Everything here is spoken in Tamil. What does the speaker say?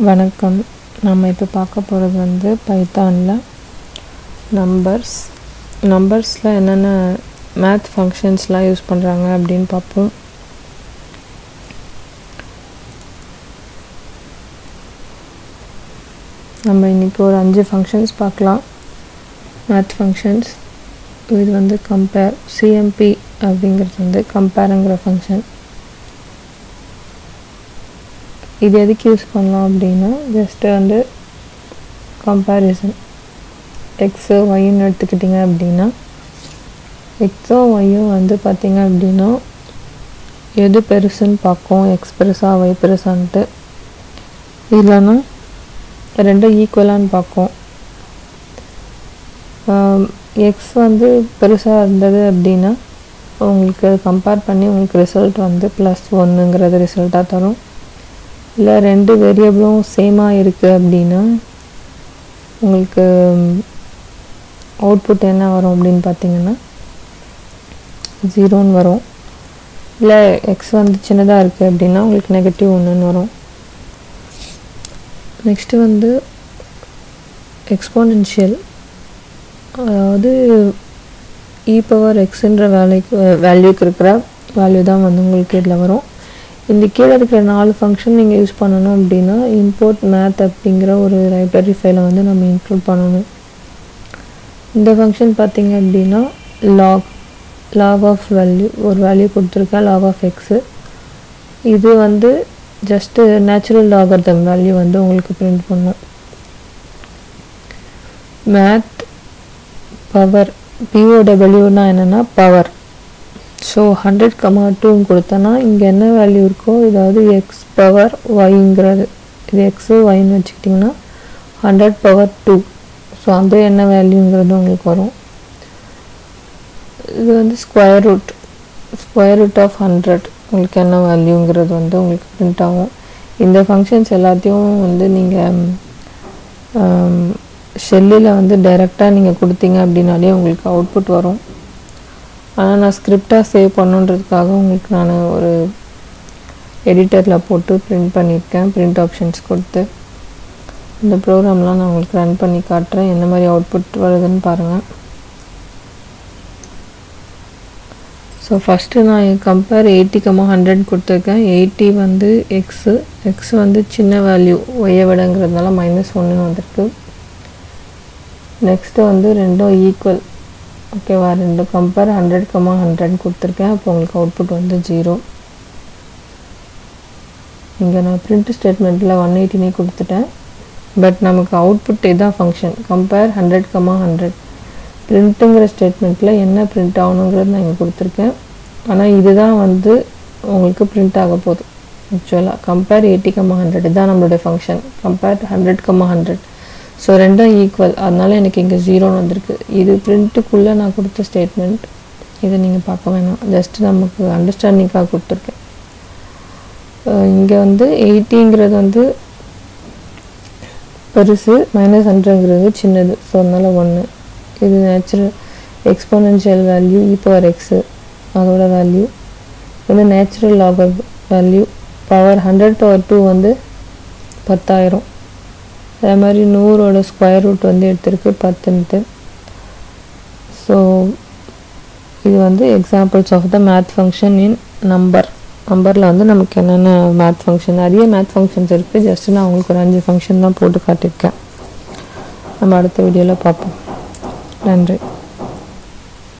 வணக்கம். நம்ம இப்போ பார்க்க போகிறது வந்து பைத்தானில் நம்பர்ஸ் நம்பர்ஸில் என்னென்ன மேத் ஃபங்க்ஷன்ஸ்லாம் யூஸ் பண்ணுறாங்க அப்படின்னு பார்ப்போம். நம்ம இன்றைக்கி ஒரு அஞ்சு ஃபங்க்ஷன்ஸ் பார்க்கலாம். மேத் ஃபங்க்ஷன்ஸ் இது வந்து கம்பேர் சிஎம்பி அப்படிங்கிறது வந்து கம்பேருங்கிற ஃபங்க்ஷன் இது எதுக்கு யூஸ் பண்ணலாம் அப்படின்னா ஜஸ்ட்டு வந்து கம்பேரிசன் எக்ஸு ஒய்ன்னு எடுத்துக்கிட்டிங்க அப்படின்னா எக்ஸோ ஒய்யும் வந்து பார்த்திங்க அப்படின்னா எது பெருசுன்னு பார்க்கும் எக்ஸ் பெருசா ஒய் பெருசான்ட்டு. இல்லைன்னா ரெண்டும் ஈக்குவலான்னு பார்க்கும். எக்ஸ் வந்து பெருசாக இருந்தது அப்படின்னா உங்களுக்கு கம்பேர் பண்ணி உங்களுக்கு ரிசல்ட் வந்து ப்ளஸ் ஒன்றுங்கிறது ரிசல்ட்டாக தரும். இல்லை ரெண்டு வேரியபிளும் சேமாக இருக்குது அப்படின்னா உங்களுக்கு அவுட்புட் என்ன வரும் அப்படின்னு பார்த்தீங்கன்னா ஜீரோன்னு வரும். இல்லை எக்ஸ் வந்து சின்னதாக இருக்குது அப்படின்னா உங்களுக்கு நெகட்டிவ் ஒன்றுன்னு வரும். நெக்ஸ்ட்டு வந்து எக்ஸ்போனென்ஷியல் அதாவது இ பவர் எக்ஸுன்ற வேலைக்கு வேல்யூக்கு இருக்கிற வேல்யூ தான் வந்து உங்களுக்கு இதில் வரும். இந்த கீழே இருக்கிற நாலு ஃபங்க்ஷன் நீங்கள் யூஸ் பண்ணணும் அப்படின்னா இம்போர்ட் மேத் அப்படிங்கிற ஒரு லைப்ரரி ஃபைலை வந்து நம்ம இன்க்ளூட் பண்ணணும். இந்த ஃபங்க்ஷன் பார்த்தீங்க அப்படின்னா லாக் லாக் ஆஃப் வேல்யூ ஒரு வேல்யூ கொடுத்துருக்கேன் லாக் ஆஃப் எக்ஸு இது வந்து ஜஸ்ட்டு நேச்சுரல் லாகர்தம் வேல்யூ வந்து உங்களுக்கு பிரிண்ட் பண்ணும் மேத் பவர் பிஓடபிள்யூனா என்னென்னா பவர் ஸோ ஹண்ட்ரட் கமா டூன்னு கொடுத்தோன்னா இங்கே என்ன வேல்யூ இருக்கோ இதாவது எக்ஸ் பவர் ஒய்ங்கிறது இது எக்ஸு ஒய்ன்னு வச்சுக்கிட்டிங்கன்னா ஹண்ட்ரட் பவர் டூ ஸோ அது என்ன வேல்யூங்கிறது உங்களுக்கு வரும். இது வந்து square root square root of hundred உங்களுக்கு என்ன வேல்யூங்கிறது வந்து உங்களுக்கு பிரிண்ட் ஆகும். இந்த ஃபங்க்ஷன்ஸ் எல்லாத்தையும் வந்து நீங்கள் ஷெல்லில் வந்து டைரெக்டாக நீங்கள் கொடுத்தீங்க அப்படின்னாலே உங்களுக்கு அவுட்புட் வரும். ஆனால் நான் ஸ்கிரிப்டாக சேவ் பண்ணுன்றதுக்காக உங்களுக்கு நான் ஒரு எடிட்டரில் போட்டு பிரிண்ட் பண்ணியிருக்கேன். பிரிண்ட் ஆப்ஷன்ஸ் கொடுத்து. இந்த ப்ரோக்ராம்லாம் நான் உங்களுக்கு ரன் பண்ணி காட்டுறேன். என்ன மாதிரி அவுட்புட் வருதுன்னு பாருங்கள் ஸோ ஃபஸ்ட்டு நான் கம்பேர் எயிட்டி ஹண்ட்ரட் கொடுத்துருக்கேன். எயிட்டி வந்து எக்ஸு எக்ஸ் வந்து சின்ன வேல்யூ ஒய்யை விடங்கிறதுனால மைனஸ் ஒன்றுன்னு வந்திருக்கு. நெக்ஸ்ட்டு வந்து ரெண்டும் ஈக்குவல் ஓகேவா ரெண்டு கம்பேர் ஹண்ட்ரட் கம்மா ஹண்ட்ரட் கொடுத்துருக்கேன். அப்போ உங்களுக்கு அவுட்புட் வந்து ஜீரோ இங்கே நான் பிரிண்ட் ஸ்டேட்மெண்ட்டில் ஒன் எயிட்டினே கொடுத்துட்டேன். பட் நமக்கு அவுட்புட் இதான் function compare hundred comma hundred பிரிண்ட்டுங்கிற ஸ்டேட்மெண்ட்டில் என்ன பிரிண்ட் ஆகணுங்கிறது நான் இங்கே கொடுத்துருக்கேன். ஆனால் இதுதான் வந்து உங்களுக்கு பிரிண்ட் ஆக போகுது. ஆக்சுவலாக கம்பேர் எயிட்டி கம்மா ஹண்ட்ரட் இதுதான் நம்மளுடைய function compare hundred comma hundred so ரெண்டும் ஈக்குவல் அதனால் எனக்கு இங்கே ஜீரோன்னு வந்திருக்கு. இது பிரிண்ட்டுக்குள்ளே நான் கொடுத்த ஸ்டேட்மெண்ட் இதை நீங்கள் பார்க்க வேணாம். ஜஸ்ட் நமக்கு அண்டர்ஸ்டாண்டிங்காக கொடுத்துருக்கேன். இங்கே வந்து எயிட்டிங்கிறது வந்து பெருசு மைனஸ் ஹண்ட்ரட்ங்கிறது சின்னது. ஸோ அதனால் ஒன்று இது natural exponential value e power x அதோட வேல்யூ வந்து natural லாகர் value power hundred power two வந்து பத்தாயிரம். அதே மாதிரி நூறோட ஸ்கொயர் ரூட் வந்து எடுத்திருக்கு பத்துன்ட்டு. ஸோ இது வந்து examples of the math function in number நம்பரில் வந்து நமக்கு என்னென்ன மேத் ஃபங்க்ஷன் நிறைய மேத் ஃபங்க்ஷன்ஸ் இருக்குது ஜஸ்ட்டு நான் உங்களுக்கு ஒரு அஞ்சு ஃபங்க்ஷன் தான் போட்டு காட்டியிருக்கேன். நம்ம அடுத்த வீடியோவில் பார்ப்போம். நன்றி.